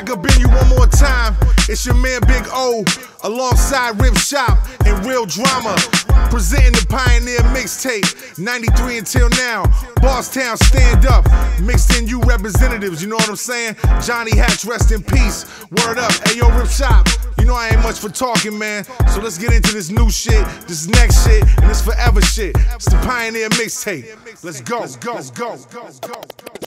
Back up in you one more time. It's your man Big O, alongside Ripshop and Reel Drama. Presenting the Pioneer mixtape, 93 until now. Bosstown, stand up. Mixed in you representatives, you know what I'm saying? Johnny Hatch, rest in peace. Word up. Hey, yo, Ripshop. You know I ain't much for talking, man. So let's get into this new shit, this next shit, and this forever shit. It's the Pioneer mixtape. Let's go. Let's go. Let's go. Let's go.